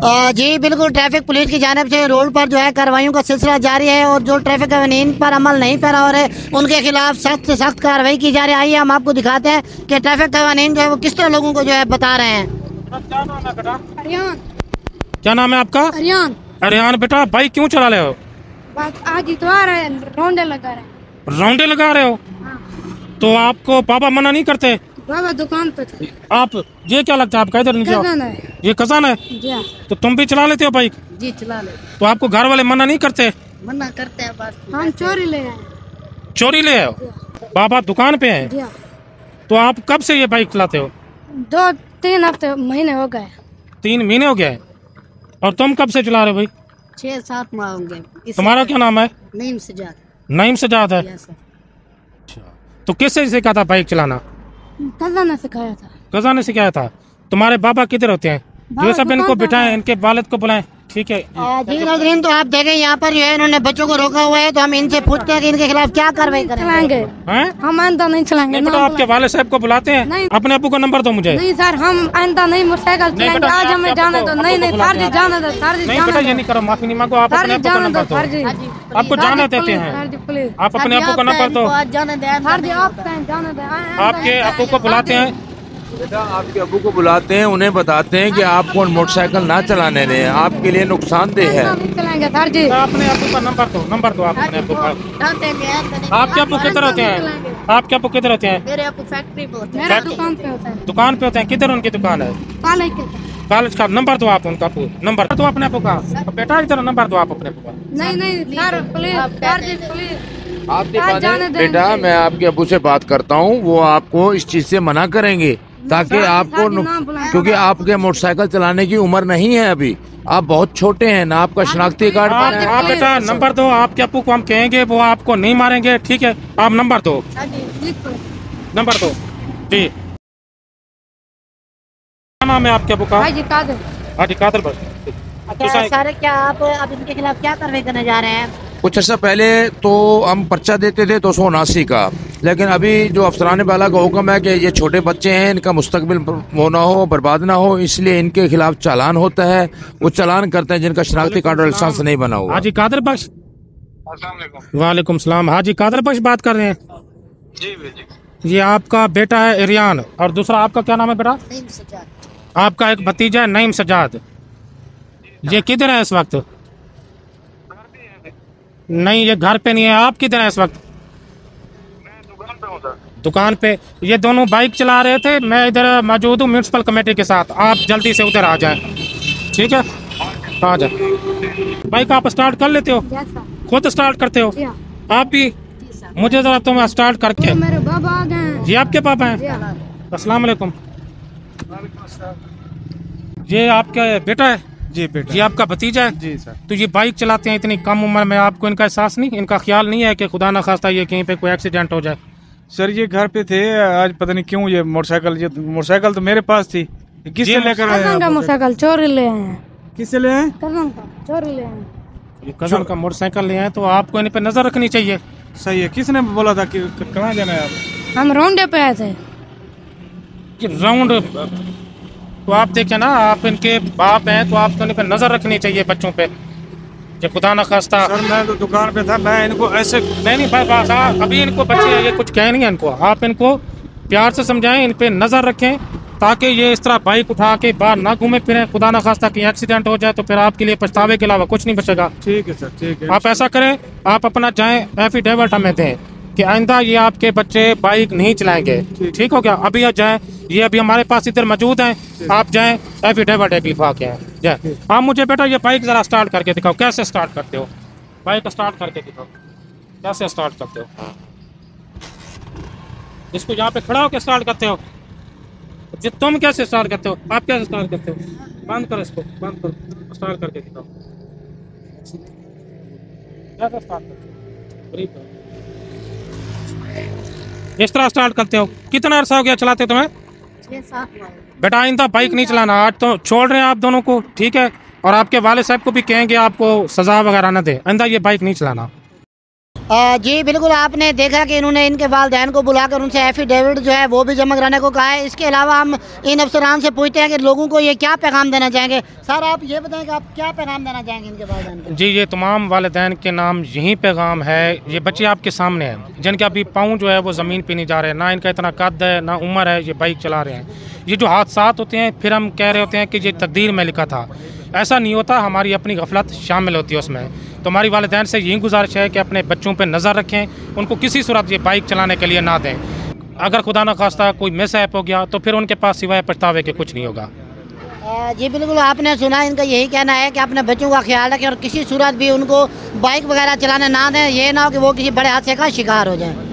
जी बिल्कुल traffic police की जानब से रोड पर जो है कार्रवाइयों का सिलसिला जारी है और जो ट्रैफ़िक कवानीन पर अमल नहीं पैरा हो रहे उनके खिलाफ सख्त से सख्त कार्रवाई की जा रही है। आइए हम आपको दिखाते हैं कि ट्रैफ़िक कवानीन जो है वो किस तरह लोगों को जो है बता रहे हैं। क्या नाम है आपका? अरियान अरियान बेटा बाइक क्यों चला रहे हो? आज इतवार है रौंडे लगा रहे हैं। राउंडे लगा रहे हो? तो आपको पापा मना नहीं करते? बाबा दुकान पे आप ये क्या लगता है आप इधर है? ये कसान है? जी हाँ। तो तुम भी चला लेते हो बाइक? जी चला ले तो आपको घर वाले मना नहीं करते? मना करते हैं बात। हम चोरी ले आए। चोरी ले आओ पापा दुकान पे हैं? हाँ। तो आप कब से ये बाइक चलाते हो? दो तीन हफ़्ते महीने हो गए। तीन महीने हो गए? और तुम कब से चला रहे हो भाई? छह सात माह होंगे तुम्हारा क्या नाम है? नहीं से जा नईम सजाद है? तो किससे सिखा था बाइक चलाना? कज़न ने सिखाया था। कजा ने सिखाया था। तुम्हारे बाबा किधर होते हैं? बाबा जो सब इनको पे बिठाएँ इनके वालिद को बुलाएँ। ठीक है। जी नाजरीन तो आप देखें यहाँ पर जो है इन्होंने बच्चों को रोका हुआ है तो हम इनसे पूछते हैं कि इनके खिलाफ क्या कार्रवाई करें। चलाएँगे। हम आइंदा नहीं चलाएँगे नहीं बेटा आपके वाले साहब को बुलाते हैं। नहीं। अपने अबू का नंबर दो मुझे। नहीं सर हम आइंदा नहीं मोटरसाइकिल चलाएँगे। आज हमें आपके जाने दो। नहीं नहीं सर जी जाने दो सर जी बेटा ये नहीं करो माफ़ी नहीं मांगो आप अपने अबू का जाने नंबर दो। दो सर जी आपको जाने देते हैं। आप अपने अबू का नंबर दो। जाने दें सर जी आप कहीं जाने दो। आए- आए- आपके अबू को बुलाते हैं। बेटा आपके अबू को बुलाते हैं उन्हें बताते हैं कि आपको मोटरसाइकिल ना चलाने दें। आपके लिए नुकसानदेह है। अपने अबू का नंबर दो नंबर दो आप अपने अबू का। आपके अबू किधर होते हैं? आपके अबू किधर होते हैं? मेरे फैक्ट्री पे होते मेरा दुकान पे होता है। दुकान पे होते हैं? किधर उनकी दुकान है? कॉलेज के नंबर दो आप उनका नंबर दो अपने अबू का। बेटा इधर नंबर दो आप अपने अबू का। नहीं नहीं? देंगे। बेटा मैं आपके अबू से बात करता हूँ वो आपको इस चीज़ से मना करेंगे। ताकि आपको सर। क्योंकि आपके मोटरसाइकिल चलाने की उम्र नहीं है अभी। आप बहुत छोटे हैं ना आपका शनाख्ती कार्ड आप आप बेटा नंबर दो आपके अबू को हम कहेंगे वो आपको नहीं मारेंगे ठीक है? आप नंबर दो। नंबर दो। जी। क्या नाम है आपके अबू का? हाजी कादर बस। अच्छा सर क्या आप अब इनके खिलाफ क्या कार्रवाई करने जा रहे हैं? कुछ अर्सा पहले तो हम पर्चा देते थे दो सौ उनासी का। लेकिन अभी जो अफसरान वाला का हुक्म है कि ये छोटे बच्चे हैं इनका मुस्तबिल वो ना हो बर्बाद ना हो इसलिए इनके खिलाफ चालान होता है। वो चालान करते हैं जिनका शनाख्ती कार्ड और लाइसेंस नहीं बना हुआ। हाजी कादर बख्श वालेकुम सलाम। हाजी कादर बख्श बात कर रहे हैं। जी ये आपका बेटा है इरियान और दूसरा आपका क्या नाम है बेटा? आपका एक भतीजा है नईम सजाद ये किधर है इस वक्त? नहीं ये घर पे नहीं है। आप किधर हैं इस वक्त? दुकान पे ये दोनों बाइक चला रहे थे। मैं इधर मौजूद हूँ म्यूनसिपल कमेटी के साथ। आप जल्दी से उधर आ जाएँ। ठीक है? आ जाए। बाइक आप स्टार्ट कर लेते हो? खुद स्टार्ट करते हो? हाँ। आप भी? मुझे जरा तुम स्टार्ट करके। तो मेरे बाबा आ गए ये आपके पापा जी हैं। हाँ अस्सलाम वालेकुम। ये आपका बेटा है? जी बेटा। ये आपका भतीजा है? जी सर। तो ये बाइक चलाते हैं इतनी कम उम्र में आपको इनका एहसास नहीं? इनका ख्याल नहीं है कि खुदा ना खास्ता ये कहीं पे कोई एक्सीडेंट हो जाए? सर ये घर पे थे आज पता नहीं क्यों ये मोटरसाइकिल ये मोटरसाइकिल तो मेरे पास थी। किससे जी, लेकर आए कज़न मोटरसाइकिल? मोटरसाइकिल? चोरी ले आए हैं। किससे ले आए? कज़न का? चोरी ले आए हैं। ये कज़न का मोटरसाइकिल ले आए तो आपको इन पे नज़र रखनी चाहिए। सही है किसने बोला था कि कहाँ जाना है आप? हम रौंडे पे आए थे। राउंड तो आप देखें ना आप इनके बाप हैं तो आपको इन पे नज़र रखनी चाहिए बच्चों पे। कि खुदा ना खास्ता सर मैं तो दुकान पे था मैं इनको ऐसे नहीं नहीं भाई बात हाँ, अभी इनको बच्चे ये कुछ कह नहीं है इनको। आप इनको प्यार से समझाएँ इन पे नज़र रखें ताकि ये इस तरह बाइक उठा के बाहर ना घूमे फिरें खुदा ना खास्ता कहीं एक्सीडेंट हो जाए तो फिर आपके लिए पछतावे के अलावा कुछ नहीं बचेगा। ठीक है सर ठीक है। आप ऐसा करें आप अपना चाहें एफिडेविट हमें दें। कि आइंदा ये आपके बच्चे बाइक नहीं चलाएँगे। ठीक। हो गया? अभी आप जाएँ ये अभी हमारे पास इधर मौजूद है। आप जाएँ एफिडेविट एक लिखवा के आएँ। जाए आप मुझे बेटा ये बाइक जरा स्टार्ट करके दिखाओ। कैसे स्टार्ट करते हो? बाइक स्टार्ट करके दिखाओ। कैसे स्टार्ट करते हो? इसको यहाँ पे खड़ा होकर स्टार्ट करते हो? जी तुम कैसे स्टार्ट करते हो? आप कैसे स्टार्ट करते हो? बंद करो इसको बंद करो। स्टार्ट करके दिखाओ। कैसे स्टार्ट करते हो। इस तरह स्टार्ट करते हो। कितना अर्सा हो गया चलाते तुम्हें? बेटा आइंदा बाइक नहीं चलाना। आज तो छोड़ रहे हैं आप दोनों को ठीक है? और आपके वाले साहब को भी कहेंगे आपको सजा वगैरह ना दे। आइंदा ये बाइक नहीं चलाना। जी, बिल्कुल आपने देखा कि इन्होंने इनके वालदेन को बुलाकर उनसे एफिडेविट जो है वो भी जमा कराने को कहा है। इसके अलावा हम इन अफसरान से पूछते हैं कि लोगों को ये क्या पैगाम देना चाहेंगे? सर, आप ये बताएँ कि आप क्या पैगाम देना चाहेंगे इनके वालदेन जी, ये तमाम वालदेन के नाम यही पैगाम है, ये बच्चे आपके सामने हैं, जिनके अभी पाँव जो है वो ज़मीन पे नहीं जा रहे हैं, ना इनका इतना कद है, ना उम्र है, ये बाइक चला रहे हैं। ये जो हादसा होते हैं, फिर हम कह रहे होते हैं कि ये तकदीर में लिखा था। ऐसा नहीं होता, हमारी अपनी गफलत शामिल होती है उसमें। तो हमारी वालदेन से यही गुजारिश है कि अपने बच्चों पर नज़र रखें, उनको किसी सूरत ये बाइक चलाने के लिए ना दें। अगर खुदा न खास्ता कोई मिस ऐप हो गया तो फिर उनके पास सिवाय पछतावे के कुछ नहीं होगा। जी बिल्कुल, आपने सुना, इनका यही कहना है कि अपने बच्चों का ख्याल रखें और किसी सूरत भी उनको बाइक वगैरह चलाने ना दें। ये ना हो कि वो किसी बड़े हादसे का शिकार हो जाए।